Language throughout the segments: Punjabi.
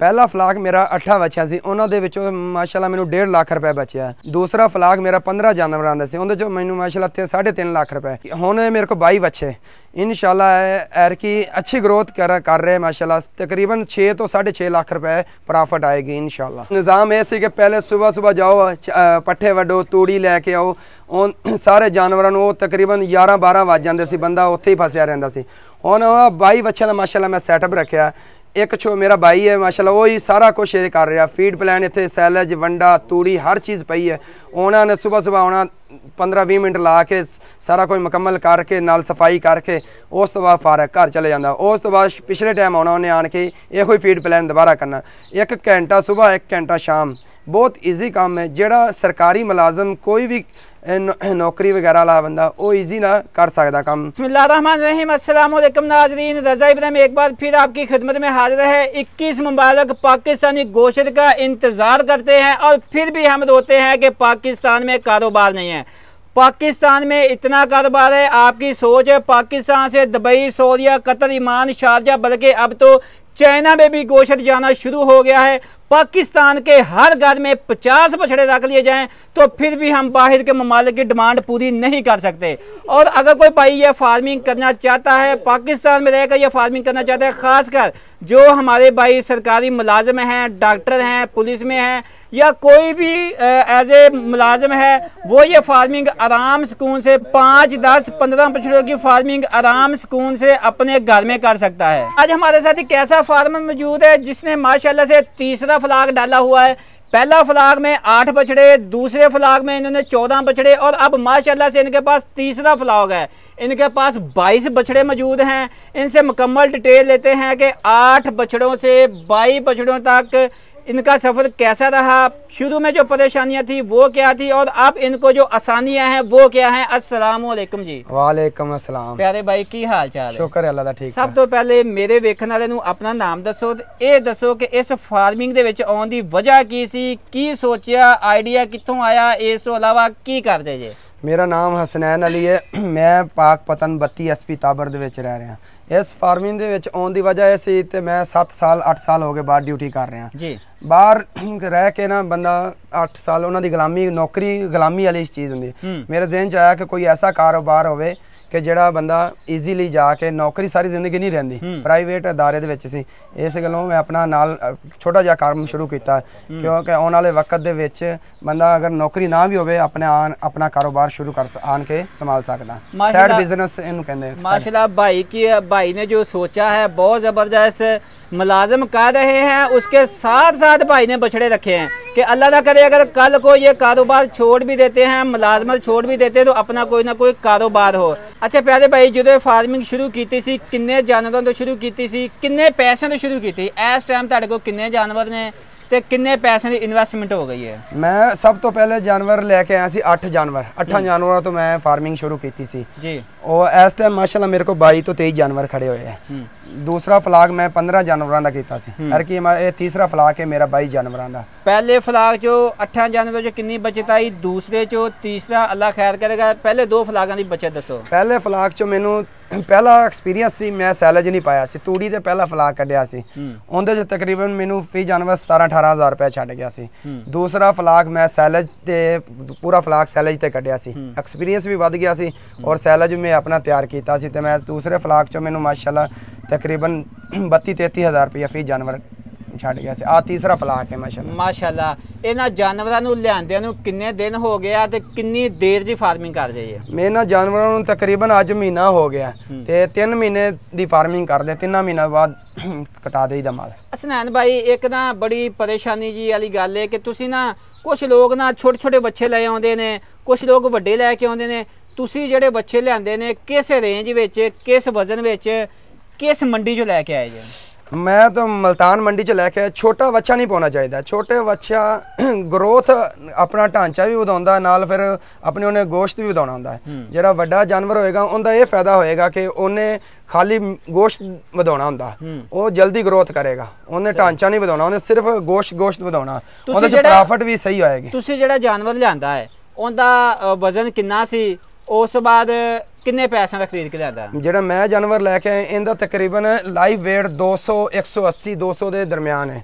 ਪਹਿਲਾ ਫਲਾਕ ਮੇਰਾ 8 ਬੱਚਿਆ ਸੀ, ਉਹਨਾਂ ਦੇ ਵਿੱਚੋਂ ਮਾਸ਼ਾਅੱਲਾ ਮੈਨੂੰ 1.5 ਲੱਖ ਰੁਪਏ ਬਚਿਆ। ਦੂਸਰਾ ਫਲਾਕ ਮੇਰਾ 15 ਜਾਨਵਰਾਂ ਦਾ ਸੀ, ਉਹਦੇ ਚੋਂ ਮੈਨੂੰ ਮਾਸ਼ਾਅੱਲਾ ਤੇ 3.5 ਲੱਖ ਰੁਪਏ। ਹੁਣ ਮੇਰੇ ਕੋਲ 22 ਬੱਚੇ। ਇਨਸ਼ਾਅੱਲਾ ਐਰ ਕੀ ਅੱਛੀ ਗਰੋਥ ਕਰ ਕਰ ਰਹੇ ਮਾਸ਼ਾਅੱਲਾ। ਤਕਰੀਬਨ 6 ਤੋਂ 6.5 ਲੱਖ ਰੁਪਏ ਪ੍ਰੋਫਿਟ ਆਏਗੀ ਇਨਸ਼ਾਅੱਲਾ। ਨਿਜ਼ਾਮ ਇਹ ਸੀ ਕਿ ਪਹਿਲੇ ਸਵੇਰ ਸਵੇਰ ਜਾਓ ਪੱਠੇ ਵੱਡੋ ਤੂੜੀ ਲੈ ਕੇ ਆਓ। ਉਹ ਸਾਰੇ ਜਾਨਵਰਾਂ ਨੂੰ ਉਹ ਤਕਰੀਬਨ 11 12 ਵੱਜ ਜਾਂਦੇ ਸੀ, ਬੰਦਾ ਉੱਥੇ ਹੀ ਫਸਿਆ ਰਹਿੰਦਾ ਸੀ। ਹੁਣ ਉਹ 22 ਬੱਚਿਆਂ ਦਾ ਮਾਸ਼ਾਅੱਲਾ ਮੈਂ ਸੈਟਅਪ ਰੱਖਿਆ। ਇੱਕ ਛੋ ਮੇਰਾ ਭਾਈ ਹੈ, ਮਾਸ਼ਾਅੱਲਾ, ਉਹ ਹੀ ਸਾਰਾ ਕੁਝ ਇਹ ਕਰ ਰਿਹਾ। ਫੀਡ ਪਲਾਨ ਇੱਥੇ ਸੈਲਜ ਵੰਡਾ, ਤੂੜੀ, ਹਰ ਚੀਜ਼ ਪਈ ਹੈ। ਉਹਨਾਂ ਨੇ ਸਵੇਰ ਸਵੇਰ ਆਉਣਾ 15-20 ਮਿੰਟ ਲਾ ਕੇ ਸਾਰਾ ਕੁਝ ਮੁਕੰਮਲ ਕਰਕੇ, ਨਾਲ ਸਫ਼ਾਈ ਕਰਕੇ, ਉਸ ਤੋਂ ਬਾਅਦ ਫਾਰਕ ਘਰ ਚਲੇ ਜਾਂਦਾ। ਉਸ ਤੋਂ ਬਾਅਦ ਪਿਛਲੇ ਟਾਈਮ ਆਉਣਾ ਉਹਨੇ ਆਣ ਕੇ ਇਹੋ ਹੀ ਫੀਡ ਪਲਾਨ ਦੁਬਾਰਾ ਕਰਨਾ। ਇੱਕ ਘੰਟਾ ਸਵੇਰ ਇੱਕ ਘੰਟਾ ਸ਼ਾਮ। ਬਹੁਤ ਈਜ਼ੀ ਕੰਮ ਹੈ। ਜਿਹੜਾ ਸਰਕਾਰੀ ਮੁਲਾਜ਼ਮ ਕੋਈ ਵੀ ਨੌਕਰੀ ਵਗੈਰਾ ਵਾਲਾ ਬੰਦਾ ਉਹ ਈਜ਼ੀ ना कर सकता काम बिस्मिल्लाहिर्रहमानिर्रहीम अस्सलाम वालेकुम नाजरीन रजा इब्राहिम एक बार फिर आपकी खिदमत में हाजिर है 21 मुबारक पाकिस्तानी गोशत का इंतज़ार करते हैं और फिर भी हम रोते हैं कि पाकिस्तान में कारोबार नहीं है पाकिस्तान में इतना कारोबार है आपकी सोच है पाकिस्तान से दुबई सऊदिया कतर ईमान शारजा बल्कि अब तो चाइना में پاکستان کے ہر گھر میں پچاس بچھڑے رکھ لیے جائیں تو پھر بھی ہم باہر کے ممالک کی ڈیمانڈ پوری نہیں کر سکتے۔ اور اگر کوئی بھائی یہ فارمنگ کرنا چاہتا ہے، پاکستان میں رہ کر یہ فارمنگ کرنا چاہتا ہے، خاص کر جو ہمارے بھائی سرکاری ملازم ہیں، ڈاکٹر ہیں، پولیس میں ہیں یا کوئی بھی ایز اے ملازم ہے، وہ یہ فارمنگ آرام سکون سے پانچ، دس، پندرہ پچھڑوں کی فارمنگ آرام سکون سے اپنے گھر میں کر سکتا ہے۔ آج ہمارے ساتھ ایک ایسا فارمر موجود ہے جس نے ماشاءاللہ سے تیسرا فلاگ ڈالا ہوا ہے۔ پہلا فلاگ میں آٹھ بچڑے دوسرے فلاگ میں انہوں نے چودہ بچڑے اور اب ماشاءاللہ سے ان کے پاس تیسرا فلاگ ہے۔ ان کے پاس بائیس بچڑے موجود ہیں۔ ان سے مکمل ڈیٹیل لیتے ہیں کہ آٹھ بچڑوں سے بائی بچڑوں تک इनका सफ़र कैसा रहा शुरू में जो परेशानियां थी वो क्या थी और अब इनको जो आसानियां हैं वो क्या हैं अस्सलाम वालेकुम जी ਵਾਲੇਕਮ ਅਸਲਾਮ ਪਿਆਰੇ ਬਾਈ ਕੀ ਹਾਲ ਚਾਲ ਹੈ ਸ਼ੁਕਰ ਹੈ ਅੱਲਾ ਦਾ ਠੀਕ ਸਭ ਤੋਂ ਪਹਿਲੇ ਮੇਰੇ ਵੇਖਣ ਵਾਲੇ ਨੂੰ ਆਪਣਾ ਨਾਮ ਦੱਸੋ ਤੇ ਇਹ ਦੱਸੋ ਕਿ ਇਸ ਫਾਰਮਿੰਗ ਦੇ ਵਿੱਚ ਆਉਣ ਦੀ ਵਜ੍ਹਾ ਕੀ ਸੀ ਕੀ ਸੋਚਿਆ ਆਈਡੀਆ ਕਿੱਥੋਂ ਆਇਆ ਇਸ ਤੋਂ ਇਲਾਵਾ ਕੀ ਕਰਦੇ ਜੇ ਮੇਰਾ ਨਾਮ ਹਸਨੈਨ ਅਲੀ ਹੈ ਮੈਂ ਪਾਕ ਪਤਨ 32 ਐਸਪੀ ਤਾਬਰ ਦੇ ਵਿੱਚ ਰਹਿ ਰਿਹਾ ਇਸ ਫਾਰਮਿੰਗ ਦੇ ਵਿੱਚ ਆਉਣ ਦੀ ਵਜ੍ਹਾ ਇਹ ਸੀ ਤੇ ਮੈਂ 7 ਸਾਲ 8 ਸਾਲ ਹੋ ਗਏ ਬਾਹਰ ਡਿਊਟੀ ਕਰ ਰਿਹਾ। ਜੀ। ਬਾਹਰ ਰਹਿ ਕੇ ਨਾ ਬੰਦਾ 8 ਸਾਲ ਉਹਨਾਂ ਦੀ ਗੁਲਾਮੀ ਨੌਕਰੀ ਗੁਲਾਮੀ ਵਾਲੀ ਚੀਜ਼ ਹੁੰਦੀ। ਮੇਰੇ ਜ਼ਿਹਨ 'ਚ ਆਇਆ ਕਿ ਕੋਈ ਐਸਾ ਕਾਰੋਬਾਰ ਹੋਵੇ ਕਿ ਜਿਹੜਾ ਬੰਦਾ ਈਜ਼ੀਲੀ ਜਾ ਕੇ ਨੌਕਰੀ ਸਾਰੀ ਜ਼ਿੰਦਗੀ ਨਹੀਂ ਰਹਿੰਦੀ ਪ੍ਰਾਈਵੇਟ ਅਦਾਰੇ ਦੇ ਵਿੱਚ ਸੀ। ਇਸ ਗੱਲੋਂ ਮੈਂ ਆਪਣਾ ਨਾਲ ਛੋਟਾ ਜਿਹਾ ਕੰਮ ਸ਼ੁਰੂ ਕੀਤਾ। ਕਿਉਂਕਿ ਆਉਣ ਵਾਲੇ ਵਕਤ ਦੇ ਵਿੱਚ ਬੰਦਾ ਅਗਰ ਨੌਕਰੀ ਨਾ ਵੀ ਹੋਵੇ ਆਪਣੇ ਆਪਣਾ ਕਾਰੋਬਾਰ ਸ਼ੁਰੂ ਕਰ ਆਣ ਕੇ ਸੰਭਾਲ ਸਕਦਾ। ਸਾਈਡ ਬਿਜ਼ਨਸ ਇਹਨੂੰ ਕਹਿੰਦੇ ਮਾਸ਼ਾਅੱਲਾ ਭਾਈ ਕੀ ਭਾਈ ਨੇ ਜੋ ਸੋਚਾ ਹੈ ਬਹੁਤ ਜ਼ਬਰਦਸਤ ملازم کر رہے ہیں، اس کے ساتھ ساتھ بھائی نے بچھڑے رکھے ہیں کہ اللہ نہ کرے، اگر کل کو یہ کاروبار چھوڑ بھی دیتے ہیں، ملازمت چھوڑ بھی دیتے ہیں، تو اپنا کوئی نہ کوئی کاروبار ہو۔ اچھا پیارے بھائی، جدو فارمنگ شروع کیتی سی، کنے جانوروں تو شروع کیتی سی، کنے پیسے تو شروع کیتی؟ اس ٹائم تہاڈے کو کنے جانور نے؟ ਤੇ ਕਿੰਨੇ ਪੈਸਿਆਂ ਦੀ ਇਨਵੈਸਟਮੈਂਟ ਹੋ ਗਈ ਹੈ? ਮੈਂ ਸਭ ਤੋਂ ਪਹਿਲੇ ਜਾਨਵਰ ਲੈ ਕੇ ਆਇਆ ਸੀ 8 ਜਾਨਵਰ। 8 ਜਾਨਵਰਾਂ ਤੋਂ ਮੈਂ ਫਾਰਮਿੰਗ ਸ਼ੁਰੂ ਕੀਤੀ ਸੀ। ਜੀ। ਉਹ ਇਸ ਟਾਈਮ ਮਾਸ਼ਾਅੱਲਾ ਮੇਰੇ ਕੋਲ 22 ਤੋਂ 23 ਜਾਨਵਰ ਖੜੇ ਹੋਏ ਹੈ। ਦੂਸਰਾ ਫਲਾਗ ਮੈਂ 15 ਜਾਨਵਰਾਂ ਦਾ ਕੀਤਾ ਸੀ। ਹਰ ਕੀ ਇਹ ਤੀਸਰਾ ਫਲਾਗ ਹੈ ਮੇਰਾ 22 ਜਾਨਵਰਾਂ ਦਾ। ਪਹਿਲੇ ਫਲਾਗ ਚੋਂ 8 ਜਾਨਵਰਾਂ ਚੋਂ ਕਿੰਨੀ ਬਚਤ ਆਈ? ਦੂਸਰੇ ਚੋਂ ਤੀਸਰਾ ਅੱਲਾ ਖੈਰ ਕਰੇਗਾ। ਪਹਿਲੇ ਦੋ ਫਲਾਗਾਂ ਦੀ ਬਚਤ ਦੱਸੋ। ਪਹਿਲੇ ਫਲਾਗ ਚ ਮੈਨੂੰ ਪਹਿਲਾ ਐਕਸਪੀਰੀਅੰਸ ਸੀ ਮੈਂ ਸੈਲਜ ਨਹੀਂ ਪਾਇਆ ਸੀ। ਤੂੜੀ ਤੇ ਪਹਿਲਾ ਫਲਾਗ ਕੱਢਿਆ ਸੀ। ਉਹਦੇ ਚ ਤਕਰੀਬਨ ਮੈਨੂੰ ਫੀ ਜਾਨਵਰ 17 18000 ਰੁਪਏ ਛੱਡ ਗਿਆ ਸੀ। ਦੂਸਰਾ ਫਲਾਗ ਮੈਂ ਸੈਲਜ ਤੇ ਪੂਰਾ ਫਲਾਗ ਸੈਲਜ ਤੇ ਕੱਢਿਆ ਸੀ। ਐਕਸਪੀਰੀਅੰਸ ਵੀ ਵੱਧ ਗਿਆ ਸੀ ਔਰ ਸੈਲਜ ਮੈਂ ਆਪਣਾ ਤਿਆਰ ਕੀਤਾ ਸੀ ਤੇ ਮੈਂ ਦੂਸਰੇ ਫਲਾਗ ਚ ਮੈਨੂੰ ਮਾਸ਼ਾਅੱਲਾ ਤਕਰੀਬਨ 32 33000 ਰੁਪਏ ਫੀ ਜਾਨਵਰ ਛੱਡ ਗਿਆ ਸੀ। ਆ ਤੀਸਰਾ ਫਲਾਗ ਹੈ ਮਾਸ਼ਾਅੱਲਾ। ਮਾਸ਼ਾਅੱਲਾ ਇਹਨਾਂ ਜਾਨਵਰਾਂ ਨੂੰ ਲਿਆਂਦਿਆਂ ਨੂੰ ਕਿੰਨੇ ਦਿਨ ਹੋ ਗਿਆ ਤੇ ਕਿੰਨੀ ਦੇਰ ਦੀ ਫਾਰਮਿੰਗ ਕਰਦੇ ਜੇ ਮੈਂ ਨਾ ਜਾਨਵਰਾਂ ਨੂੰ ਤਕਰੀਬਨ ਅੱਜ ਮਹੀਨਾ ਹੋ ਗਿਆ। ਤੇ 3 ਮਹੀਨੇ ਦੀ ਫਾਰਮਿੰਗ ਕਰਦੇ ਤਿੰਨਾਂ ਮਹੀਨਾ ਬਾਅਦ ਕਟਾ ਦੇਈਦਾ ਮਾਲ। ਅਸਨੈਨ ਭਾਈ ਇੱਕ ਨਾ ਬੜੀ ਪਰੇਸ਼ਾਨੀ ਜੀ ਵਾਲੀ ਗੱਲ ਹੈ ਕਿ ਤੁਸੀਂ ਨਾ ਕੁਝ ਲੋਕ ਨਾ ਛੋਟੇ ਛੋਟੇ ਬੱਚੇ ਲੈ ਆਉਂਦੇ ਨੇ ਕੁਝ ਲੋਕ ਵੱਡੇ ਲੈ ਕੇ ਆਉਂਦੇ ਨੇ। ਤੁਸੀਂ ਜਿਹੜੇ ਬੱਚੇ ਲਿਆਂਦੇ ਨੇ ਕਿਸ ਰੇਂਜ ਵਿੱਚ ਕਿਸ ਵਜ਼ਨ ਵਿੱਚ ਕਿਸ ਮੰਡੀ 'ਚੋਂ ਲੈ ਕੇ ਆਏ ਜੀ? ਮੈਂ ਤਾਂ ਮਲਤਾਨ ਮੰਡੀ ਚ ਲੈ ਕੇ। ਛੋਟਾ ਬੱਚਾ ਨਹੀਂ ਪਾਉਣਾ ਚਾਹੀਦਾ। ਛੋਟੇ ਬੱਚਾ ਗਰੋਥ ਆਪਣਾ ਢਾਂਚਾ ਵੀ ਵਧਾਉਂਦਾ ਨਾਲ ਫਿਰ ਆਪਣੇ ਉਹਨੇ ਗੋਸ਼ਤ ਵੀ ਵਧਾਉਣਾ ਹੁੰਦਾ। ਜਿਹੜਾ ਵੱਡਾ ਜਾਨਵਰ ਹੋਏਗਾ ਉਹਦਾ ਇਹ ਫਾਇਦਾ ਹੋਏਗਾ ਕਿ ਉਹਨੇ ਖਾਲੀ ਗੋਸ਼ਤ ਵਧਾਉਣਾ ਹੁੰਦਾ। ਉਹ ਜਲਦੀ ਗਰੋਥ ਕਰੇਗਾ। ਉਹਨੇ ਢਾਂਚਾ ਨਹੀਂ ਵਧਾਉਣਾ ਉਹਨੇ ਸਿਰਫ ਗੋਸ਼ਤ ਗੋਸ਼ਤ ਵਧਾਉਣਾ। ਉਹਦੇ ਚ ਪ੍ਰੋਫਿਟ ਵੀ ਸਹੀ ਹੋਏਗੀ। ਤੁਸੀਂ ਜਿਹੜਾ ਜਾਨਵਰ ਲਿਆਂਦਾ ਹੈ ਉਹਦਾ ਵਜ਼ਨ ਕਿੰਨਾ ਸੀ? ਉਸ ਤੋਂ ਬਾਅਦ ਕਿੰਨੇ ਪੈਸਿਆਂ ਦਾ ਖਰੀਦ ਕੇ ਲਿਆਂਦਾ? ਜਿਹੜਾ ਮੈਂ ਜਾਨਵਰ ਲੈ ਕੇ ਆਇਆ ਇਹਦਾ ਤਕਰੀਬਨ ਲਾਈਫ weight 200 180 200 ਦੇ ਦਰਮਿਆਨ ਹੈ।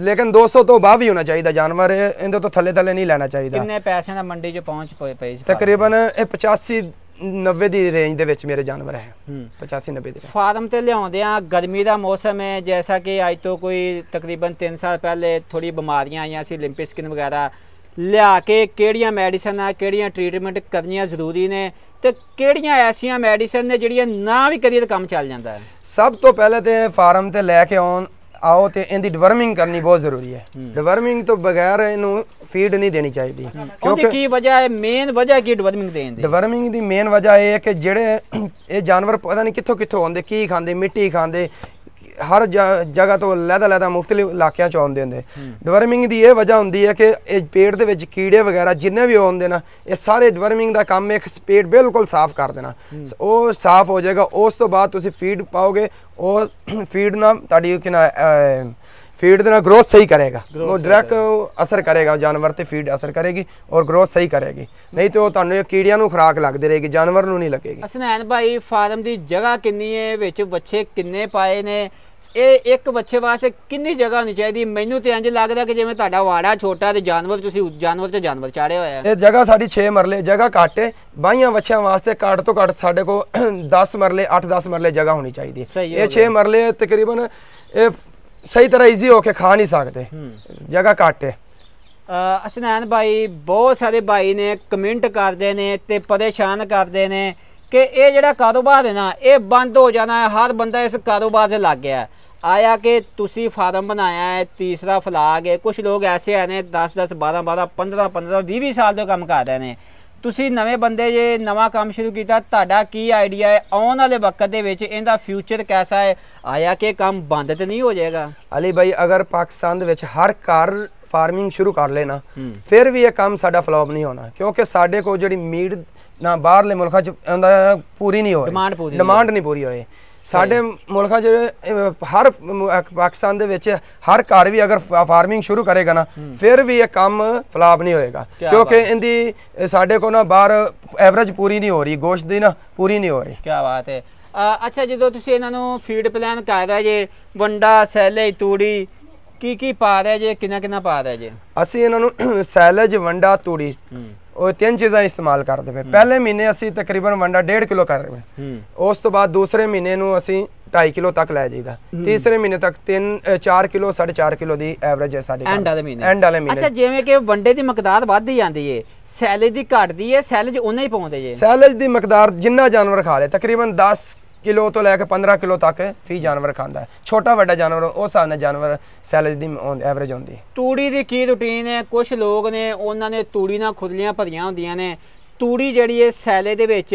ਲੇਕਿਨ 200 ਤੋਂ ਬਾਅਦ ਵੀ ਹੋਣਾ ਚਾਹੀਦਾ ਜਾਨਵਰ ਇਹ- ਇਹਦੇ ਤੋਂ ਥੱਲੇ ਥੱਲੇ ਨਹੀਂ ਲੈਣਾ ਚਾਹੀਦਾ। ਕਿੰਨੇ ਪੈਸਿਆਂ ਦਾ ਮੰਡੀ 'ਚ ਪਹੁੰਚ ਪਏ ਸੀ? ਤਕਰੀਬਨ ਇਹ 85 90 ਦੀ ਰੇਂਜ ਦੇ ਵਿੱਚ ਮੇਰੇ ਜਾਨਵਰ ਹੈ। ਹੂੰ। 85 90 ਦੇ ਫਾਰਮ ਤੇ ਲਿਆਉਂਦਿਆਂ ਗਰਮੀ ਦਾ ਮੌਸਮ ਹੈ ਜੈਸਾ ਕਿ ਅੱਜ ਤੋਂ ਕੋਈ ਤਕਰੀਬਨ 3 ਸਾਲ ਪਹਿਲੇ ਥੋੜੀ ਬਿਮਾਰੀਆਂ ਆਈਆਂ ਸੀ ਲਿੰਪੀ ਸਕਿਨ ਵਗੈਰਾ ਲਿਆ ਕੇ ਕਿਹੜੀਆਂ ਮੈਡੀਸਨਾਂ ਕਿਹੜੀਆਂ ਟ੍ਰੀਟਮੈਂਟ ਕਰਨੀਆਂ ਜ਼ਰੂਰੀ ਨੇ ਤੇ ਕਿਹੜੀਆਂ ਐਸੀਆਂ ਮੈਡੀਸਨ ਨੇ ਜਿਹੜੀਆਂ ਨਾ ਵੀ ਕਰੀਏ ਤਾਂ ਕੰਮ ਚੱਲ ਜਾਂਦਾ ਹੈ। ਸਭ ਤੋਂ ਪਹਿਲੇ ਤੇ ਫਾਰਮ ਤੇ ਲੈ ਕੇ ਆਉਣ ਆਓ ਤੇ ਇਹਦੀ ਡਿਵਰਮਿੰਗ ਕਰਨੀ ਬਹੁਤ ਜ਼ਰੂਰੀ ਹੈ। ਡਿਵਰਮਿੰਗ ਤੋਂ ਬਗੈਰ ਇਹਨੂੰ ਫੀਡ ਨਹੀਂ ਦੇਣੀ ਚਾਹੀਦੀ ਉਹਦੀ ਕੀ ਵਜ੍ਹਾ ਹੈ? ਮੇਨ ਵਜ੍ਹਾ ਕੀ ਡਿਵੈਲਪਿੰਗ ਦੇਣ ਦੀ? ਡਿਵਰਮਿੰਗ ਦੀ ਮੇਨ ਵਜ੍ਹਾ ਇਹ ਹੈ ਕਿ ਜਿਹੜੇ ਇਹ ਜਾਨਵਰ ਪਤਾ ਨਹੀਂ ਕਿੱਥੋਂ ਕਿੱਥੋਂ ਆਉਂਦੇ ਕੀ ਖਾਂਦੇ ਮਿੱਟੀ ਖਾਂਦੇ ਹਰ ਜਗ੍ਹਾ ਤੋਂ ਲਹਿਦਾ ਲਹਿਦਾ ਮੁxtਲਿਫ ਇਲਾਕਿਆਂ ਚੋਂ ਆਉਂਦੇ ਹੁੰਦੇ। ਡਿਵਰਮਿੰਗ ਦੀ ਇਹ ਵਜ੍ਹਾ ਹੁੰਦੀ ਹੈ ਕਿ ਇਹ ਪੇਟ ਦੇ ਵਿੱਚ ਕੀੜੇ ਵਗੈਰਾ ਜਿੰਨੇ ਵੀ ਆਉਂਦੇ ਨਾ ਇਹ ਸਾਰੇ ਡਿਵਰਮਿੰਗ ਦਾ ਕੰਮ ਇੱਕ ਪੇਟ ਬਿਲਕੁਲ ਸਾਫ਼ ਕਰ ਦੇਣਾ। ਉਹ ਸਾਫ਼ ਹੋ ਜਾਏਗਾ ਉਸ ਤੋਂ ਬਾਅਦ ਤੁਸੀਂ ਫੀਡ ਪਾਓਗੇ ਉਹ ਫੀਡ ਨਾਲ ਤੁਹਾਡੀ ਕਿ ਨਾ ਫੀਡ ਦੇ ਨਾਲ ਗਰੋਥ ਸਹੀ ਕਰੇਗਾ। ਉਹ ਡਾਇਰੈਕਟ ਅਸਰ ਕਰੇਗਾ ਜਾਨਵਰ ਤੇ ਫੀਡ ਅਸਰ ਕਰੇਗੀ ਔਰ ਗਰੋਥ ਸਹੀ ਕਰੇਗੀ। ਨਹੀਂ ਤੇ ਉਹ ਤੁਹਾਨੂੰ ਇਹ ਕੀੜਿਆਂ ਨੂੰ ਖੁਰਾਕ ਲੱਗਦੀ ਰਹੇਗੀ ਜਾਨਵਰ ਨੂੰ ਨਹੀਂ ਲੱਗੇਗੀ। ਅਸਨੈਨ ਭਾਈ ਫਾਰਮ ਦੀ ਜਗ੍ਹਾ ਕਿੰਨੀ ਹੈ ਵਿੱਚ ਬੱਚੇ ਕਿੰਨੇ ਪਾਏ ਨੇ? ਇਹ ਇੱਕ ਬੱਚੇ ਵਾਸਤੇ ਕਿੰਨੀ ਜਗ੍ਹਾ ਹੋਣੀ ਚਾਹੀਦੀ? ਮੈਨੂੰ ਤੇ ਇੰਜ ਲੱਗਦਾ ਕਿ ਜਿਵੇਂ ਤੁਹਾਡਾ ਵਾੜਾ ਛੋਟਾ ਤੇ ਜਾਨਵਰ ਤੁਸੀਂ ਜਾਨਵਰ ਤੇ ਜਾਨਵਰ ਚਾੜੇ ਹੋਇਆ ਇਹ ਜਗ੍ਹਾ ਸਾਡੀ 6 ਮਰਲੇ ਜਗ੍ਹਾ ਘੱਟ ਹੈ। ਬਾਈਆਂ ਬੱਚਿਆਂ ਵਾਸਤੇ ਘੱਟ ਤੋਂ ਘੱਟ ਸਾਡੇ ਕੋਲ 10 ਮਰਲੇ 8-10 ਮਰਲੇ ਜਗ੍ਹਾ ਹੋਣੀ ਚਾਹੀਦੀ ਇਹ 6 ਮਰਲੇ ਤਕਰੀਬਨ ਇਹ ਸਹੀ ਤਰ੍ਹਾਂ ਈਜ਼ੀ ਹੋ ਕੇ ਖਾ ਨਹੀਂ ਸਕਦੇ। ਜਗ੍ਹਾ ਘੱਟ ਹੈ। ਅਸਨੈਨ ਭਾਈ ਬਹੁਤ ਸਾਰੇ ਭਾਈ ਨੇ ਕਮੈਂਟ ਕਰਦੇ ਨੇ ਤੇ ਪਰੇਸ਼ਾਨ ਕਰਦੇ ਨੇ। ਕਿ ਇਹ ਜਿਹੜਾ ਕਾਰੋਬਾਰ ਹੈ ਨਾ ਇਹ ਬੰਦ ਹੋ ਜਾਣਾ ਹੈ। ਹਰ ਬੰਦਾ ਇਸ ਕਾਰੋਬਾਰ ਤੇ ਲੱਗ ਗਿਆ। ਆਇਆ ਕਿ ਤੁਸੀਂ ਫਾਰਮ ਬਣਾਇਆ ਹੈ ਤੀਸਰਾ ਫਲਾਗ ਹੈ। ਕੁਝ ਲੋਕ ਐਸੇ ਆ ਨੇ 10 10 12 12 15 15 20 20 ਸਾਲ ਤੋਂ ਕੰਮ ਕਰ ਰਹੇ ਨੇ। ਤੁਸੀਂ ਨਵੇਂ ਬੰਦੇ ਜੇ ਨਵਾਂ ਕੰਮ ਸ਼ੁਰੂ ਕੀਤਾ ਤੁਹਾਡਾ ਕੀ ਆਈਡੀਆ ਹੈ? ਆਉਣ ਵਾਲੇ ਵਕਤ ਦੇ ਵਿੱਚ ਇਹਦਾ ਫਿਊਚਰ ਕੈਸਾ ਹੈ? ਆਇਆ ਕਿ ਕੰਮ ਬੰਦ ਤੇ ਨਹੀਂ ਹੋ ਜਾਏਗਾ? ਅਲੀ ਭਾਈ ਅਗਰ ਪਾਕਿਸਤਾਨ ਦੇ ਵਿੱਚ ਹਰ ਘਰ ਫਾਰਮਿੰਗ ਸ਼ੁਰੂ ਕਰ ਲੈਣਾ। ਫਿਰ ਵੀ ਇਹ ਕੰਮ ਸਾਡਾ ਫਲॉप ਨਹੀਂ ਹੋਣਾ। ਕਿਉਂਕਿ ਸਾਡੇ ਕੋਲ ਜਿਹੜੀ ਮੀਟ ਨਾ ਬਾਹਰਲੇ ਮੁਲਕਾਂ ਚ ਆਉਂਦਾ ਪੂਰੀ ਨਹੀਂ ਹੋ ਰਹੀ Demand ਪੂਰੀ ਡਿਮਾਂਡ ਨਹੀਂ ਪੂਰੀ ਹੋਈ। ਸਾਡੇ ਮੁਲਕਾਂ 'ਚ ਹਰ ਪਾਕਿਸਤਾਨ ਦੇ ਵਿੱਚ ਹਰ ਘਰ ਵੀ ਅਗਰ ਫਾਰਮਿੰਗ ਸ਼ੁਰੂ ਕਰੇਗਾ ਨਾ ਫਿਰ ਵੀ ਇਹ ਕੰਮ ਫਲਾਪ ਨਹੀਂ ਹੋਏਗਾ। ਕਿਉਂਕਿ। ਇਹਦੀ ਸਾਡੇ ਕੋਲ ਨਾ ਬਾਹਰ ਐਵਰੇਜ ਪੂਰੀ ਨਹੀਂ ਹੋ ਰਹੀ ਗੋਸ਼ਤ ਦੀ ਨਾ ਪੂਰੀ ਨਹੀਂ ਹੋ ਰਹੀ। ਕੀ ਬਾਤ ਹੈ। ਅੱਛਾ ਜਦੋਂ ਤੁਸੀਂ ਇਹਨਾਂ ਨੂੰ ਫੀਡ ਪਲਾਨ ਕਰ ਰਹੇ ਜੇ ਵੰਡਾ ਸੈਲੇ ਤੂੜੀ ਕੀ ਕੀ ਪਾ ਰਹੇ ਜੇ ਕਿੰਨਾ ਕਿੰਨਾ ਪਾ ਰਹੇ ਜੇ? ਅਸੀਂ ਇਹਨਾਂ ਨੂੰ ਸੈਲਜ ਵੰਡਾ ਤੂੜੀ। ਉਹ ਤਿੰਨ ਚੀਜ਼ਾਂ ਇਸਤੇਮਾਲ ਕਰਦੇ ਪਏ। ਪਹਿਲੇ ਮਹੀਨੇ ਅਸੀਂ ਤਕਰੀਬਨ ਵੰਡਾ 1.5 ਕਿਲੋ ਕਰ ਰਹੇ ਹੂੰ। ਉਸ ਤੋਂ ਬਾਅਦ ਦੂਸਰੇ ਮਹੀਨੇ ਨੂੰ ਅਸੀਂ 2.5 ਕਿਲੋ ਤੱਕ ਲੈ ਜਾਈਦਾ। ਤੀਸਰੇ ਮਹੀਨੇ ਤੱਕ 3 4 ਕਿਲੋ 4.5 ਕਿਲੋ ਦੀ ਐਵਰੇਜ ਹੈ ਸਾਡੇ ਐਂਡ ਵਾਲੇ ਮਹੀਨੇ। ਐਂਡ ਵਾਲੇ ਅੱਛਾ ਮਹੀਨੇ ਜਿਵੇਂ ਕਿ ਵੰਡੇ ਦੀ ਮਕਦਾਰ ਵੱਧਦੀ ਜਾਂਦੀ ਏ ਸੈਲੇਜ ਦੀ ਘਟਦੀ ਏ ਸੈਲੇਜ ਉਹਨਾਂ ਹੀ ਪਾਉਂਦੇ ਜੇ। ਸੈਲਜ ਦੀ ਮਕਦਾਰ ਜਿੰਨਾ ਜਾਨਵਰ ਖਾ ਲੇ ਤਕਰੀਬਨ 10 ਕਿਲੋ ਤੋਂ ਲੈ ਕੇ 15 ਕਿਲੋ ਤੱਕ ਫੀ ਜਾਨਵਰ ਖਾਂਦਾ ਹੈ। ਛੋਟਾ ਵੱਡਾ ਜਾਨਵਰ, ਉਸ ਹਿਸਾਬ ਨਾਲ ਜਾਨਵਰ ਸੈਲਜ ਦੀ ਐਵਰੇਜ ਹੁੰਦੀ ਤੂੜੀ ਦੀ ਕੀ ਰੁਟੀਨ ਹੈ? ਕੁਝ ਲੋਕ ਨੇ, ਉਹਨਾਂ ਨੇ ਤੂੜੀ ਨਾਲ ਖੁਰਲੀਆਂ ਭਰੀਆਂ ਹੁੰਦੀਆਂ ਨੇ। ਤੂੜੀ ਜਿਹੜੀ ਹੈ ਸੈਲੇ ਦੇ ਵਿੱਚ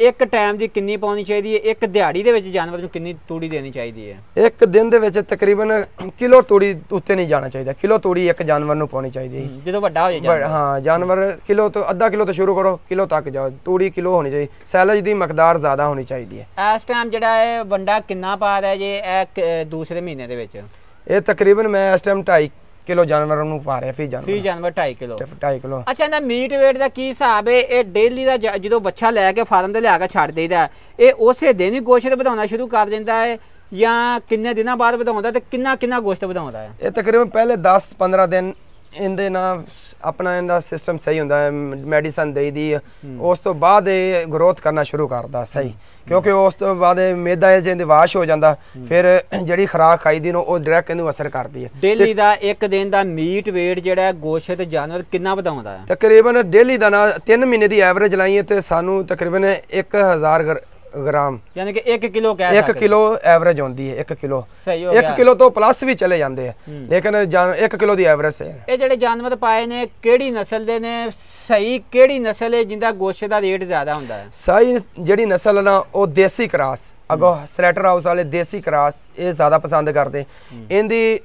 ਇੱਕ ਟਾਈਮ ਦੀ ਕਿੰਨੀ ਪਾਉਣੀ ਚਾਹੀਦੀ ਹੈ? ਇੱਕ ਦਿਹਾੜੀ ਦੇ ਵਿੱਚ ਜਾਨਵਰ ਨੂੰ ਕਿੰਨੀ ਤੂੜੀ ਦੇਣੀ ਚਾਹੀਦੀ ਹੈ? ਇੱਕ ਦਿਨ ਦੇ ਵਿੱਚ ਤਕਰੀਬਨ ਕਿਲੋ ਤੂੜੀ ਉੱਤੇ ਨਹੀਂ ਜਾਣਾ ਚਾਹੀਦਾ। ਕਿਲੋ ਤੂੜੀ ਇੱਕ ਜਾਨਵਰ ਨੂੰ ਪਾਉਣੀ ਚਾਹੀਦੀ ਹੈ। ਜਦੋਂ ਵੱਡਾ ਹੋ ਜਾਏ ਹਾਂ ਜਾਨਵਰ ਕਿਲੋ ਤੋਂ ਅੱਧਾ ਕਿਲੋ ਤੋਂ ਸ਼ੁਰੂ ਕਰੋ ਕਿਲੋ ਤੱਕ ਜਾਓ। ਤੂੜੀ ਕਿਲੋ ਹੋਣੀ ਚਾਹੀਦੀ। ਸੈਲਜ ਦੀ ਮਕਦਾਰ ਜ਼ਿਆਦਾ ਹੋਣੀ ਚਾਹੀਦੀ ਹੈ। ਇਸ ਟਾਈਮ ਜਿਹੜਾ ਹੈ ਵੰਡਾ ਕਿੰਨਾ ਪਾ ਰਿਹਾ ਜੇ ਇਹ ਦੂਸਰੇ ਮਹੀਨੇ ਦੇ ਵਿੱਚ? ਇਹ ਤਕਰੀਬਨ ਮੈਂ ਇਸ ਟਾਈਮ 2.5 ਕਿਲੋ ਜਾਨਵਰਾਂ ਨੂੰ ਪਾ ਰਿਹਾ ਫੀ ਫੀ ਜਾਨਵਰ ਜਾਨਵਰ 2.5 ਕਿਲੋ। 2.5 ਕਿਲੋ। ਅੱਛਾ ਇਹਦਾ ਮੀਟ weight ਦਾ ਕੀ ਹਿਸਾਬ ਹੈ ਇਹ ਡੇਲੀ ਦਾ ਜਦੋਂ ਬੱਚਾ ਲੈ ਕੇ ਫਾਰਮ ਤੇ ਲਿਆ ਕੇ ਛੱਡ ਦੇਈਦਾ ਇਹ ਉਸੇ ਦਿਨ ਹੀ ਗੋਸ਼ਤ ਵਧਾਉਣਾ ਸ਼ੁਰੂ ਕਰ ਦਿੰਦਾ ਹੈ ਜਾਂ ਕਿੰਨੇ ਦਿਨਾਂ ਬਾਅਦ ਵਧਾਉਂਦਾ ਤੇ ਕਿੰਨਾ ਕਿੰਨਾ ਗੋਸ਼ਤ ਵਧਾਉਂਦਾ ਹੈ ਇਹ ਤਕਰੀਬਨ ਪਹਿਲੇ 10 15 ਦਿਨ ਇਹਦੇ ਨਾਲ ਆਪਣਾ ਇਹਦਾ ਸਿਸਟਮ ਸਹੀ ਹੁੰਦਾ ਹੈ ਮੈਡੀਸਨ ਦੇਈਦੀ ਹੈ। ਉਸ ਤੋਂ ਬਾਅਦ ਇਹ ਗਰੋਥ ਕਰਨਾ ਸ਼ੁਰੂ ਕਰਦਾ ਸਹੀ। ਕਿਉਂਕਿ ਉਸ ਤੋਂ ਬਾਅਦ ਇਹ ਮੈਦਾ ਇਹ ਜਿੰਦੇ ਵਾਸ਼ ਹੋ ਜਾਂਦਾ ਫਿਰ ਜਿਹੜੀ ਖਰਾਕ ਖਾਈਦੀ ਨੂੰ ਉਹ ਡਾਇਰੈਕਟ ਇਹਨੂੰ ਅਸਰ ਕਰਦੀ ਹੈ। ਡੇਲੀ ਦਾ ਇੱਕ ਦਿਨ ਦਾ ਮੀਟ weight ਜਿਹੜਾ ਗੋਸ਼ਤ ਜਾਨਵਰ ਕਿੰਨਾ ਵਧਾਉਂਦਾ ਹੈ? ਤਕਰੀਬਨ ਡੇਲੀ ਦਾ ਨਾ 3 ਮਹੀਨੇ ਦੀ ਐਵਰੇਜ ਲਾਈਏ ਤੇ ਸਾਨੂੰ ਤਕਰੀਬਨ 1000 ਗਰ- ਗ੍ਰਾਮ। ਯਾਨੀ ਕਿ 1 ਕਿਲੋ ਕਹਿ 1 ਕਿਲੋ ਐਵਰੇਜ ਹੁੰਦੀ ਹੈ 1 ਕਿਲੋ। ਸਹੀ ਹੋ 1 ਗਿਆ। ਕਿਲੋ ਤੋਂ ਪਲੱਸ ਵੀ ਚਲੇ ਜਾਂਦੇ ਆ। ਲੇਕਿਨ 1 ਕਿਲੋ ਦੀ ਐਵਰੇਜ ਹੈ। ਇਹ ਜਿਹੜੇ ਜਾਨਵਰ ਪਾਏ ਨੇ ਕਿਹੜੀ ਨਸਲ ਦੇ ਨੇ ਸਹੀ ਕਿਹੜੀ ਨਸਲ ਹੈ ਜਿੰਦਾ ਗੋਸ਼ਤ ਦਾ ਰੇਟ ਜ਼ਿਆਦਾ ਹੁੰਦਾ ਹੈ? ਸਾਈ ਜਿਹੜੀ ਨਸਲ ਨਾ ਉਹ ਦੇਸੀ ਕਰਾਸ। ਅਗੋ ਸਲੈਟਰ ਹਾਊਸ ਵਾਲੇ ਦੇਸੀ ਕਰਾਸ ਇਹ ਜ਼ਿਆਦਾ ਪਸੰਦ ਕਰਦੇ। ਇਹਦੀ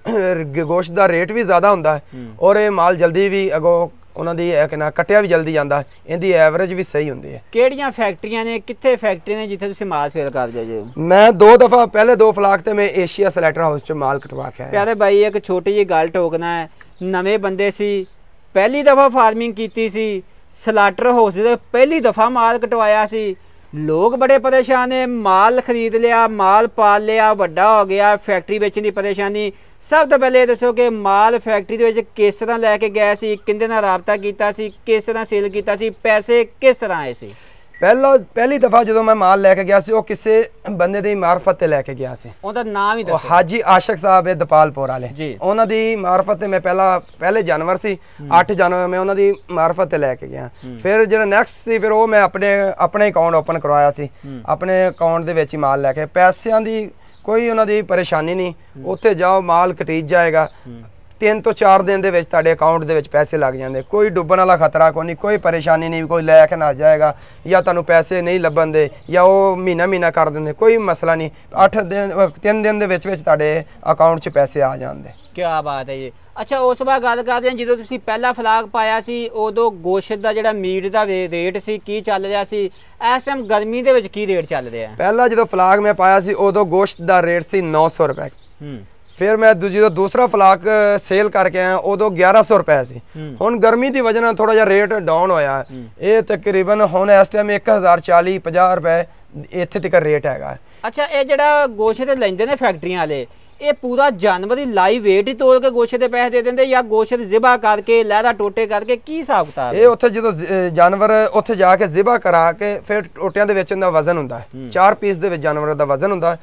ਗੋਸ਼ਤ ਦਾ ਰੇਟ ਵੀ ਜ਼ਿਆਦਾ ਹੁੰਦਾ ਹੈ। ਔਰ ਇਹ ਮਾਲ ਜਲਦੀ ਵੀ ਅਗੋ ਉਹਨਾਂ ਦੀ ਇਹ ਕਿਨਾ ਕਟਿਆ ਵੀ ਜਲਦੀ ਜਾਂਦਾ ਇਹਦੀ ਐਵਰੇਜ ਵੀ ਸਹੀ ਹੁੰਦੀ ਹੈ। ਕਿਹੜੀਆਂ ਫੈਕਟਰੀਆਂ ਨੇ ਕਿੱਥੇ ਫੈਕਟਰੀ ਨੇ ਜਿੱਥੇ ਤੁਸੀਂ ਮਾਲ ਸੇਲ ਕਰਦੇ ਜੇ? ਮੈਂ ਦੋ ਦਫਾ ਪਹਿਲੇ ਦੋ ਫਲਾਕ ਤੇ ਮੈਂ ਏਸ਼ੀਆ ਸਲੈਟਰ ਹਾਊਸ ਚ ਮਾਲ ਕਟਵਾ ਕੇ ਆਇਆ। ਪਿਆਰੇ ਬਾਈ ਇੱਕ ਛੋਟੀ ਜਿਹੀ ਗੱਲ ਟੋਕਣਾ ਹੈ ਨਵੇਂ ਬੰਦੇ ਸੀ ਪਹਿਲੀ ਦਫਾ ਫਾਰਮਿੰਗ ਕੀਤੀ ਸੀ ਸਲਾਟਰ ਹਾਊਸ ਦੇ ਪਹਿਲੀ ਦਫਾ ਮਾਲ ਕਟਵਾਇਆ ਸੀ। ਲੋਕ ਬੜੇ ਪਰੇਸ਼ਾਨ ਨੇ ਮਾਲ ਖਰੀਦ ਲਿਆ ਮਾਲ ਪਾਲ ਲਿਆ ਵੱਡਾ ਹੋ ਗਿਆ ਫੈਕਟਰੀ ਵੇਚਣ ਦੀ ਪਰੇਸ਼ਾਨੀ। ਸਭ ਤੋਂ ਪਹਿਲੇ ਦੱਸੋ ਕਿ ਮਾਲ ਫੈਕਟਰੀ ਦੇ ਵਿੱਚ ਕਿਸ ਤਰ੍ਹਾਂ ਲੈ ਕੇ ਗਿਆ ਸੀ ਕਿੰਦੇ ਨਾਲ ਰਾਬਤਾ ਕੀਤਾ ਸੀ ਕਿਸ ਤਰ੍ਹਾਂ ਸੇਲ ਕੀਤਾ ਸੀ ਪੈਸੇ ਕਿਸ ਤਰ੍ਹਾਂ ਆਏ ਸੀ? ਪਹਿਲਾ ਪਹਿਲੀ ਦਫਾ ਜਦੋਂ ਮੈਂ ਮਾਲ ਲੈ ਕੇ ਗਿਆ ਸੀ ਉਹ ਕਿਸੇ ਬੰਦੇ ਦੀ ਮਾਰਫਤ ਤੇ ਲੈ ਕੇ ਗਿਆ ਸੀ। ਉਹਦਾ ਨਾਮ ਹੀ ਦੱਸੋ। ਹਾਜੀ ਆਸ਼ਕ ਸਾਹਿਬ ਹੈ ਦਪਾਲਪੁਰ ਵਾਲੇ। ਜੀ। ਉਹਨਾਂ ਦੀ ਮਾਰਫਤ ਤੇ ਮੈਂ ਪਹਿਲਾ ਪਹਿਲੇ ਜਾਨਵਰ ਸੀ 8 ਜਾਨਵਰ ਮੈਂ ਉਹਨਾਂ ਦੀ ਮਾਰਫਤ ਤੇ ਲੈ ਕੇ ਗਿਆ। ਫਿਰ ਜਿਹੜਾ ਨੈਕਸਟ ਸੀ ਫਿਰ ਉਹ ਮੈਂ ਆਪਣੇ ਆਪਣੇ ਅਕਾਊਂਟ ਓਪਨ ਕਰਵਾਇਆ ਸੀ। ਆਪਣੇ ਅਕਾਊਂਟ ਦੇ ਵਿੱਚ ਹੀ ਮਾਲ ਲੈ ਕੇ ਪੈਸਿਆਂ ਦੀ ਕੋਈ ਉਹਨਾਂ ਦੀ ਪਰੇਸ਼ਾਨੀ ਨਹੀਂ। ਉੱਥੇ ਜਾਓ ਮਾਲ ਕਟੀਜ ਜਾਏਗਾ। ਤਿੰਨ ਤੋਂ 4 ਦਿਨ ਦੇ ਵਿੱਚ ਤੁਹਾਡੇ ਅਕਾਊਂਟ ਦੇ ਵਿੱਚ ਪੈਸੇ ਲੱਗ ਜਾਂਦੇ। ਕੋਈ ਡੁੱਬਣ ਵਾਲਾ ਖਤਰਾ ਕੋਈ ਨਹੀਂ ਕੋਈ ਪਰੇਸ਼ਾਨੀ ਨਹੀਂ ਕੋਈ ਲੈ ਕੇ ਨਾ ਜਾਏਗਾ ਜਾਂ ਤੁਹਾਨੂੰ ਪੈਸੇ ਨਹੀਂ ਲੱਭਣ ਦੇ ਜਾਂ ਉਹ ਮਹੀਨਾ ਮਹੀਨਾ ਕਰ ਦਿੰਦੇ ਕੋਈ ਮਸਲਾ ਨਹੀਂ। 8 ਦਿਨ 3 ਦਿਨ ਦੇ ਵਿੱਚ ਵਿੱਚ ਤੁਹਾਡੇ ਅਕਾਊਂਟ 'ਚ ਪੈਸੇ ਆ ਜਾਂਦੇ। ਕੀ ਬਾਤ ਹੈ ਜੀ। ਅੱਛਾ ਉਸ ਬਾਅਦ ਗੱਲ ਕਰਦੇ ਹਾਂ ਜਦੋਂ ਤੁਸੀਂ ਪਹਿਲਾ ਫਲਾਗ ਪਾਇਆ ਸੀ ਉਦੋਂ ਗੋਸ਼ਤ ਦਾ ਜਿਹੜਾ ਮੀਟ ਦਾ ਰੇਟ ਸੀ ਕੀ ਚੱਲ ਰਿਹਾ ਸੀ? ਇਸ ਟਾਈਮ ਗਰਮੀ ਦੇ ਵਿੱਚ ਕੀ ਰੇਟ ਚੱਲ ਰਿਹਾ? ਹੈ ਪਹਿਲਾਂ ਜਦੋਂ ਫਲਾਗ ਮੈਂ ਪਾਇਆ ਸੀ ਉਦੋਂ ਗੋਸ਼ਤ ਦਾ ਰੇਟ ਸੀ 900 ਰੁਪਏ। ਹੂੰ। ਫਿਰ ਮੈਂ ਦੂ- ਜਦੋਂ ਦੂਸਰਾ ਫਲਾਗ ਸੇਲ ਕਰਕੇ ਆਇਆ ਉਦੋਂ 1100 ਰੁਪਏ ਸੀ। ਹੁਣ ਗਰਮੀ ਦੀ ਵਜ੍ਹਾ ਨਾਲ ਥੋੜਾ ਜਿਹਾ ਰੇਟ ਡਾਊਨ ਹੋਇਆ। ਇਹ ਤਕਰੀਬਨ ਹੁਣ ਇਸ ਟਾਈਮ 1040 50 ਰੁਪਏ ਇੱਥੇ ਤੱਕ ਰੇਟ ਹੈਗਾ। ਅੱਛਾ ਇਹ ਜਿਹੜਾ ਗੋਸ਼ਤ ਲੈਂਦੇ ਨੇ ਫੈਕਟਰੀਆਂ ਵਾਲੇ ਇਹ ਪੂਰਾ ਜਾਨਵਰ ਦੀ ਲਾਈਵ weight ਹੀ ਤੋਲ ਕੇ ਗੋਸ਼ਤ ਦੇ ਪੈਸੇ ਦੇ ਦਿੰਦੇ ਜਾਂ ਗੋਸ਼ਤ ਜ਼ਿਬਾ ਕਰਕੇ ਲਹਿਰਾ ਟੋਟੇ ਕਰਕੇ ਕੀ ਹਿਸਾਬ ਕਿਤਾਬ? ਇਹ ਉੱਥੇ ਜਦੋਂ ਜਾਨਵਰ ਉੱਥੇ ਜਾ ਕੇ ਜ਼ਿਬਾ ਕਰਾ ਕੇ ਫਿਰ ਟੋਟਿਆਂ ਦੇ ਵਿੱਚ ਉਹਦਾ ਵਜ਼ਨ ਹੁੰਦਾ ਹੈ। ਚਾਰ ਪੀਸ ਦੇ ਵਿੱਚ ਜਾਨਵਰ ਦਾ ਵਜ਼ਨ ਹੁੰਦਾ।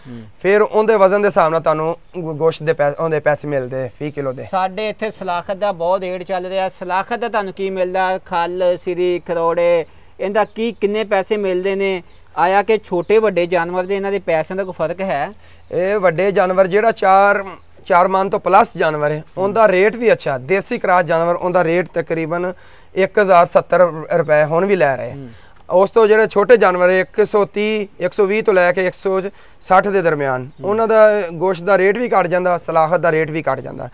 ਫਿਰ ਉਹਦੇ ਵਜ਼ਨ ਦੇ ਹਿਸਾਬ ਨਾਲ ਤੁਹਾਨੂੰ ਗੋਸ਼ਤ ਦੇ ਪੈਸੇ ਉਹਦੇ ਪੈਸੇ ਮਿਲਦੇ ਫੀ ਕਿਲੋ ਦੇ। ਸਾਡੇ ਇੱਥੇ ਸਲਾਖਤ ਦਾ ਬਹੁਤ ਰੇਟ ਚੱਲ ਰਿਹਾ ਸਲਾਖਤ ਦਾ ਤੁਹਾਨੂੰ ਕੀ ਮਿਲਦਾ? ਖੱਲ ਸਿਰੀ ਖਰੋੜੇ ਇਹਦਾ ਕੀ ਕਿੰਨੇ ਪੈਸੇ ਮਿਲਦੇ ਨੇ? ਆਇਆ ਕਿ ਛੋਟੇ ਵੱਡੇ ਜਾਨਵਰ ਦੇ ਇਹਨਾਂ ਦੇ ਪੈਸਿਆਂ ਦਾ ਕੋਈ ਫ਼ਰਕ ਹੈ? ਇਹ ਵੱਡੇ ਜਾਨਵਰ ਜਿਹੜਾ ਚਾਰ ਚਾਰ ਮਨ ਤੋਂ ਪਲੱਸ ਜਾਨਵਰ ਹੈ ਉਹਦਾ ਰੇਟ ਵੀ ਅੱਛਾ। ਦੇਸੀ ਕਰਾਸ ਜਾਨਵਰ ਉਹਦਾ ਰੇਟ ਤਕਰੀਬਨ 1070 ਰੁਪਏ ਹੁਣ ਵੀ ਲੈ ਰਹੇ। ਉਸ ਤੋਂ ਜਿਹੜੇ ਛੋਟੇ ਜਾਨਵਰ ਹੈ, 130 120 ਤੋਂ ਲੈ ਕੇ 160 ਦੇ ਦਰਮਿਆਨ ਉਹਨਾਂ ਦਾ ਗੋਸ਼ਤ ਦਾ ਰੇਟ ਵੀ ਘਟ ਜਾਂਦਾ ਸਲਾਖਤ ਦਾ ਰੇਟ ਵੀ ਘਟ ਜਾਂਦਾ।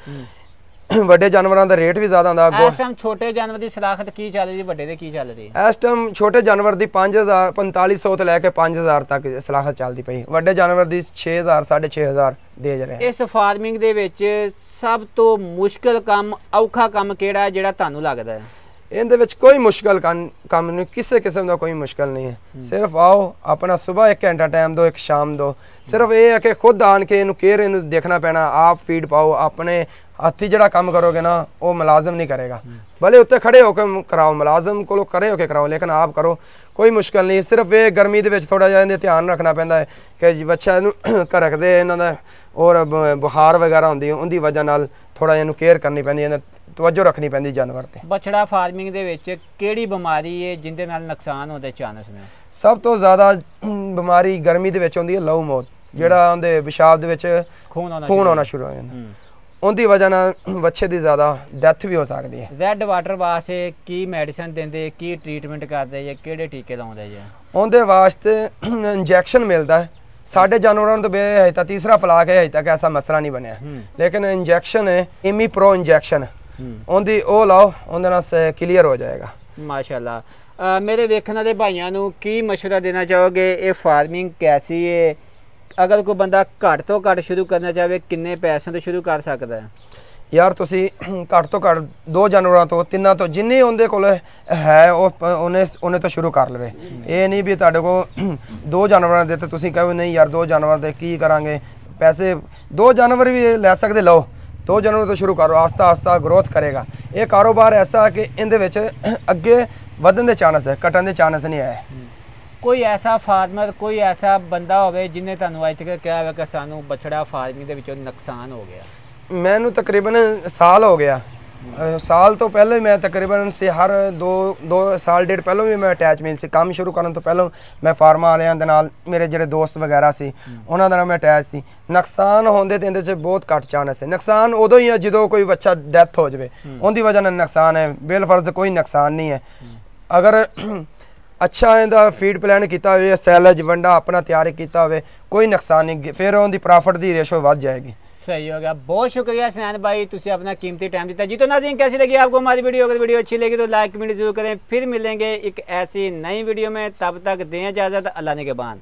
ਵੱਡੇ ਜਾਨਵਰਾਂ ਦਾ ਰੇਟ ਵੀ ਜ਼ਿਆਦਾ ਹੁੰਦਾ ਇਸ ਗੋਸ਼ਤ ਟਾਈਮ ਛੋਟੇ ਜਾਨਵਰ ਦੀ ਸਲਾਖਤ ਕੀ ਚੱਲ ਰਹੀ ਵੱਡੇ ਦੇ ਕੀ ਚੱਲ ਰਹੀ? ਇਸ ਟਾਈਮ ਛੋਟੇ ਜਾਨਵਰ ਦੀ 5000 4500 ਤੋਂ ਲੈ ਕੇ 5000 ਤੱਕ ਸਲਾਖਤ ਚੱਲਦੀ ਪਈ। ਵੱਡੇ ਜਾਨਵਰ ਦੀ 6000 6500 ਦੇ ਰਹੇ ਇਸ ਫਾਰਮਿੰਗ ਦੇ ਵਿੱਚ ਸਭ ਤੋਂ ਮੁਸ਼ਕਲ ਕੰਮ ਔਖਾ ਕੰਮ ਕਿਹੜਾ ਹੈ ਜਿਹੜਾ ਤੁਹਾਨੂੰ ਲੱਗਦਾ ਹੈ? ਇਹਦੇ ਵਿੱਚ ਕੋਈ ਮੁਸ਼ਕਲ ਕੰਮ ਨਹੀਂ ਕਿਸੇ ਕਿਸਮ ਦਾ ਕੋਈ ਮੁਸ਼ਕਲ ਨਹੀਂ ਹੈ। ਸਿਰਫ ਆਓ ਆਪਣਾ ਸਵੇਰ ਇੱਕ ਘੰਟਾ ਟਾਈਮ ਦਿਓ ਇੱਕ ਸ਼ਾਮ ਦਿਓ। ਸਿਰਫ ਇਹ ਹੈ ਕਿ ਖੁਦ ਆਣ ਕੇ ਇਹਨੂੰ ਕੇਅਰ ਇਹਨੂੰ ਦੇਖਣਾ ਪੈਣਾ ਆਪ ਫੀਡ ਪਾਓ ਆਪਣੇ ਹੱਥੀ ਜਿਹੜਾ ਕੰਮ ਕਰੋਗੇ ਨਾ ਉਹ ਮੁਲਾਜ਼ਮ ਨਹੀਂ ਕਰੇਗਾ। ਭਲੇ ਉੱਤੇ ਖੜੇ ਹੋ ਕੇ ਕਰਾਓ ਮੁਲਾਜ਼ਮ ਕੋਲੋਂ ਖੜੇ ਹੋ ਕੇ ਕਰਾਓ ਲੇਕਿਨ ਆਪ ਕਰੋ ਕੋਈ ਮੁਸ਼ਕਲ ਨਹੀਂ। ਸਿਰਫ ਇਹ ਗਰਮੀ ਦੇ ਵਿੱਚ ਥੋੜਾ ਜਿਹਾ ਇਹਦੇ ਧਿਆਨ ਰੱਖਣਾ ਪੈਂਦਾ ਹੈ ਕਿ ਜੀ ਬੱਚਾ ਇਹਨੂੰ ਘਰਕਦੇ ਇਹਨਾਂ ਦਾ ਔਰ ਬੁਖਾਰ ਵਗੈਰਾ ਹੁੰਦੀ ਉਹਦੀ ਵਜ੍ਹਾ ਨਾਲ ਥੋੜਾ ਇਹਨੂੰ ਕੇਅਰ ਕਰਨੀ ਪੈਂਦੀ ਹੈ ਤਵੱਜੋ ਰੱਖਣੀ ਪੈਂਦੀ ਜਾਨਵਰ ਤੇ। ਬਛੜਾ ਫਾਰਮਿੰਗ ਦੇ ਵਿੱਚ ਕਿਹੜੀ ਬਿਮਾਰੀ ਹੈ ਜਿੰਦੇ ਨਾਲ ਨੁਕਸਾਨ ਹੋਣ ਦੇ ਚਾਂਸ ਨੇ? ਸਭ ਤੋਂ ਜ਼ਿਆਦਾ ਬਿਮਾਰੀ ਗਰਮੀ ਦੇ ਵਿੱਚ ਆਉਂਦੀ ਹੈ ਲਹੂ ਮੌਤ ਜਿਹੜਾ ਉਹਦੇ ਪਿਸ਼ਾਬ ਦੇ ਵਿੱਚ ਖੂਨ ਆਉਣਾ ਖੂਨ ਆਉਣਾ ਸ਼ੁਰੂ ਹੋ ਜਾਂਦਾ। ਉਹਦੀ ਵਜ੍ਹਾ ਨਾਲ ਬੱਚੇ ਦੀ ਜ਼ਿਆਦਾ ਡੈਥ ਵੀ ਹੋ ਸਕਦੀ ਹੈ। ਰੈੱਡ ਵਾਟਰ ਵਾਸਤੇ ਕੀ ਮੈਡੀਸਨ ਦਿੰਦੇ ਕੀ ਟ੍ਰੀਟਮੈਂਟ ਕਰਦੇ ਜਾਂ ਕਿਹੜੇ ਟੀਕੇ ਲਾਉਂਦੇ ਜੀ? ਉਹਦੇ ਵਾਸਤੇ ਇੰਜੈਕਸ਼ਨ ਮਿਲਦਾ ਹੈ। ਸਾਡੇ ਜਾਨਵਰਾਂ ਨੂੰ ਤਾਂ ਬੇ ਹਜੇ ਤਾਂ ਤੀਸਰਾ ਫਲਾਕ ਹੈ ਹਜੇ ਤੱਕ ਐਸਾ ਮਸਲਾ ਨਹੀਂ ਬਣਿਆ। ਲੇਕਿਨ ਇੰਜੈਕਸ਼ਨ ਹੈ ਇਮੀ ਪ੍ਰੋ ਇੰਜੈਕਸ਼ਨ ਉਹਦੀ ਉਹ ਲਾਓ ਉਹਦੇ ਨਾਲ ਕਲੀਅਰ ਹੋ ਜਾਏਗਾ। ਮਾਸ਼ਾਅੱਲਾ। ਮੇਰੇ ਵੇਖਣ ਵਾਲੇ ਭਾਈਆਂ ਨੂੰ ਕੀ ਮਸ਼ਵਰਾ ਦੇਣਾ ਚਾਹੋਗੇ? ਇਹ ਫਾਰਮਿੰਗ ਕੈਸੀ ਹੈ ਅਗਰ ਕੋਈ ਬੰਦਾ ਘੱਟ ਤੋਂ ਘੱਟ ਸ਼ੁਰੂ ਕਰਨਾ ਚਾਹਵੇ ਕਿੰਨੇ ਪੈਸਿਆਂ ਤੋਂ ਸ਼ੁਰੂ ਕਰ ਸਕਦਾ ਹੈ? ਯਾਰ ਤੁਸੀਂ ਘੱਟ ਤੋਂ ਘੱਟ ਦੋ ਜਾਨਵਰਾਂ ਤੋਂ ਤਿੰਨਾਂ ਤੋਂ ਜਿੰਨੇ ਉਹਦੇ ਕੋਲ ਹੈ ਉਹ ਉਹਨੇ ਉਹਨੇ ਤੋਂ ਸ਼ੁਰੂ ਕਰ ਲਵੇ। ਇਹ ਨਹੀਂ ਵੀ ਤੁਹਾਡੇ ਕੋਲ ਦੋ ਜਾਨਵਰਾਂ ਦੇ ਤੇ ਤੁਸੀਂ ਕਹੋ ਨਹੀਂ ਯਾਰ ਦੋ ਜਾਨਵਰ ਦੇ ਕੀ ਕਰਾਂਗੇ? ਪੈਸੇ ਦੋ ਜਾਨਵਰ ਵੀ ਲੈ ਸਕਦੇ ਲਓ। ਦੋ ਜਾਨਵਰ ਤੋਂ ਸ਼ੁਰੂ ਕਰੋ ਆਸਤਾ ਆਸਤਾ ਗਰੋਥ ਕਰੇਗਾ। ਇਹ ਕਾਰੋਬਾਰ ਐਸਾ ਕਿ ਇਹਦੇ ਵਿੱਚ ਅੱਗੇ ਵਧਣ ਦੇ ਚਾਂਸ ਹੈ ਘਟਣ ਦੇ ਚਾਂਸ ਨਹੀਂ ਹੈ। ਕੋਈ ਐਸਾ ਫਾਰਮਰ ਕੋਈ ਐਸਾ ਬੰਦਾ ਹੋਵੇ ਜਿਹਨੇ ਤੁਹਾਨੂੰ ਅੱਜ ਤੱਕ ਕਿਹਾ ਹੋਵੇ ਕਿ ਸਾਨੂੰ ਬਛੜਾ ਫਾਰਮਿੰਗ ਦੇ ਵਿੱਚੋਂ ਨੁਕਸਾਨ ਹੋ ਗਿਆ। ਮੈਨੂੰ ਤਕਰੀਬਨ ਸਾਲ ਹੋ ਗਿਆ। ਸਾਲ ਤੋਂ ਪਹਿਲਾਂ ਹੀ ਮੈਂ ਤਕਰੀਬਨ ਸੇ ਹਰ ਦੋ ਦੋ ਸਾਲ ਡੇਢ ਪਹਿਲਾਂ ਵੀ ਮੈਂ ਅਟੈਚਮੈਂਟ ਸੀ ਕੰਮ ਸ਼ੁਰੂ ਕਰਨ ਤੋਂ ਪਹਿਲਾਂ ਮੈਂ ਫਾਰਮਾ ਵਾਲਿਆਂ ਦੇ ਨਾਲ ਮੇਰੇ ਜਿਹੜੇ ਦੋਸਤ ਵਗੈਰਾ ਸੀ ਉਹਨਾਂ ਦੇ ਨਾਲ ਮੈਂ ਅਟੈਚ ਸੀ। ਨੁਕਸਾਨ ਹੁੰਦੇ ਤੇ ਇਹਦੇ 'ਚ ਬਹੁਤ ਘੱਟ ਚਾਂਸ ਹੈ। ਨੁਕਸਾਨ ਉਦੋਂ ਹੀ ਹੈ ਜਦੋਂ ਕੋਈ ਬੱਚਾ ਡੈਥ ਹੋ ਜਾਵੇ। ਉਹਦੀ ਵਜ੍ਹਾ ਨਾਲ ਨੁਕਸਾਨ ਹੈ। ਬੇਲ ਫਰਜ਼ ਕੋਈ ਨੁਕਸਾਨ ਨਹੀਂ ਹੈ। ਅਗਰ ਅੱਛਾ ਇਹਦਾ ਫੀਡ ਪਲਾਨ ਕੀਤਾ ਹੋਵੇ ਸੈਲਜ ਵੰਡਾ ਆਪਣਾ ਤਿਆਰ ਕੀਤਾ ਹੋਵੇ ਕੋਈ ਨੁਕਸਾਨ ਨਹੀਂ। ਫਿਰ ਉਹਦੀ ਪ੍ਰੋਫਿਟ ਦੀ ਰੇਸ਼ੋ ਵੱਧ ਜਾਏਗੀ। صحیح ہو گیا بہت شکریہ سنان بھائی تُسے اپنا قیمتی ٹائم دیتا جی تو ناظرین کیسی لگی آپ کو ہماری ویڈیو، اگر ویڈیو اچھی لگی تو لائک کمنٹ ضرور کریں۔ پھر ملیں گے ایک ایسی نئی ویڈیو میں۔ تب تک دیں اجازت، اللہ نے کے بعد